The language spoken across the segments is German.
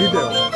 Videl.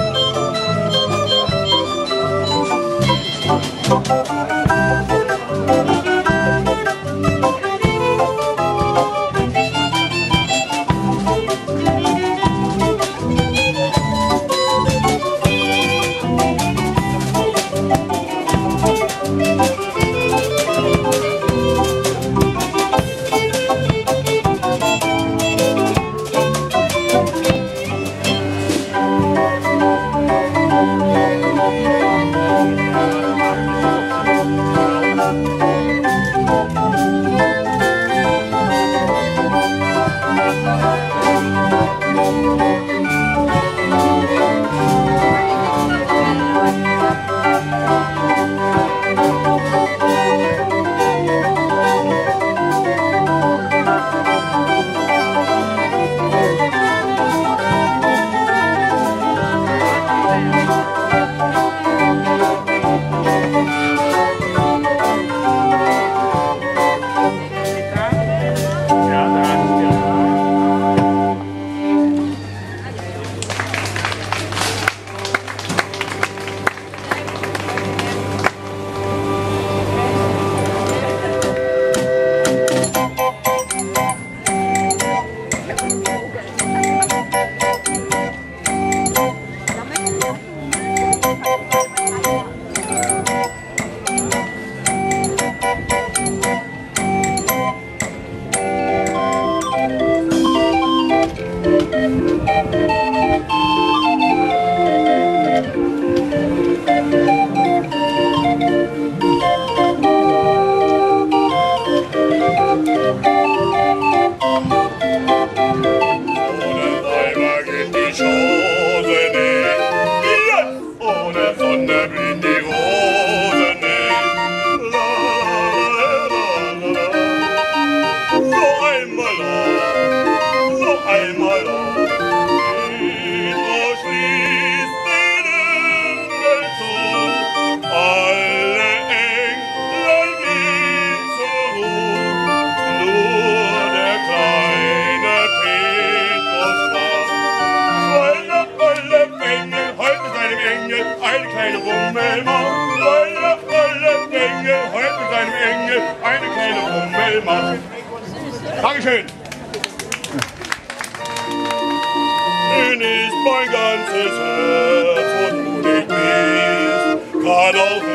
meine kleine Hummel. Dankeschön. Schön mein ganzes Herz, wo du bist, kann auch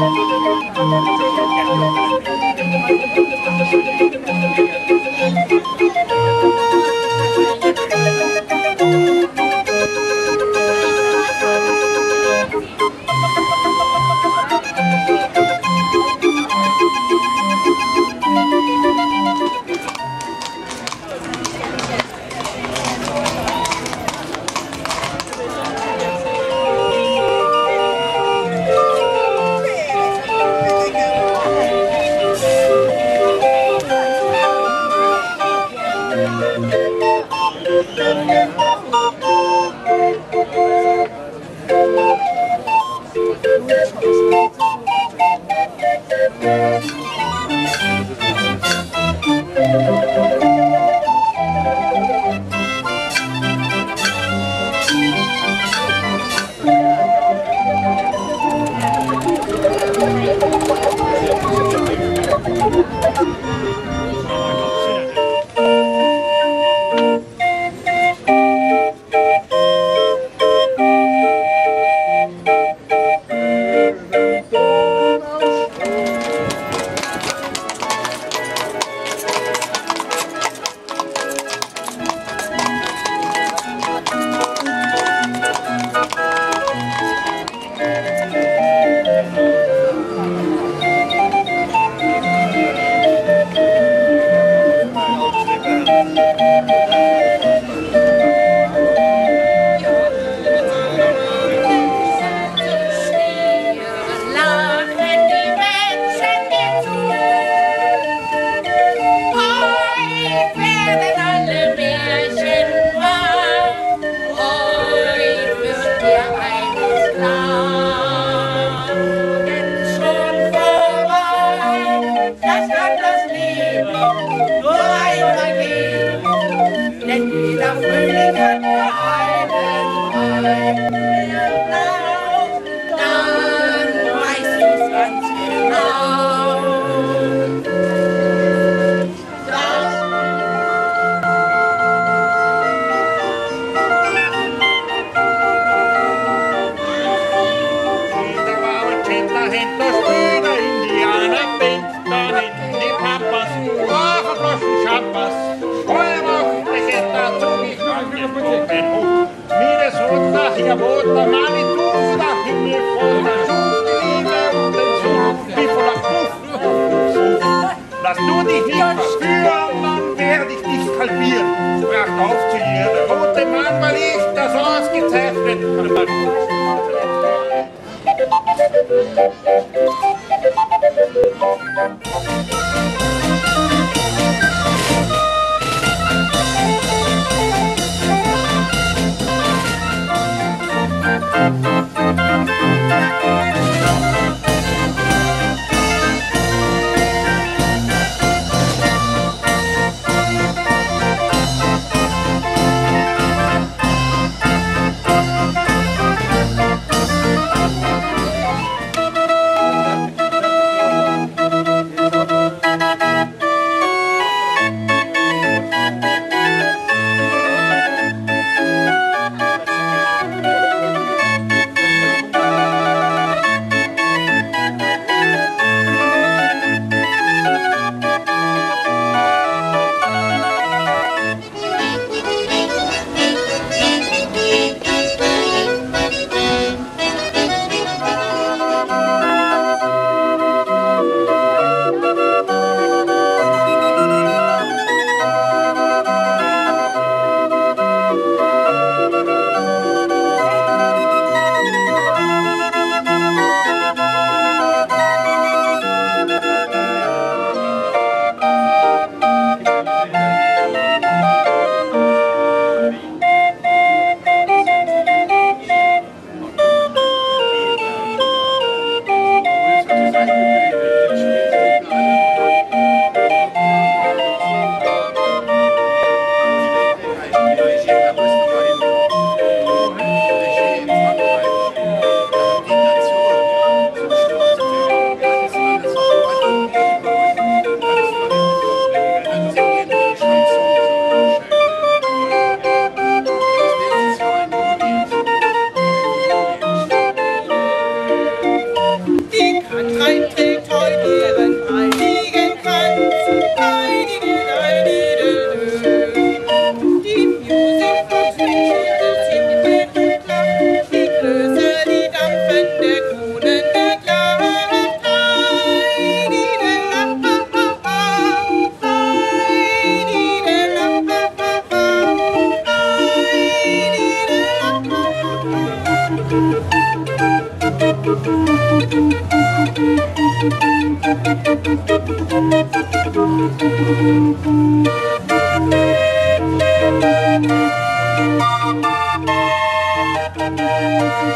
Thank you. Jeder Frühling hat nur einen Mai. Genau, dann weißt du's ganz genau. Das Der warme Kinder hinter Spüler, Hier wohnt der Manitou, der Himmel voll der Schuh, die Liebe und den Zug, wie voller Puff. Lass du dich nicht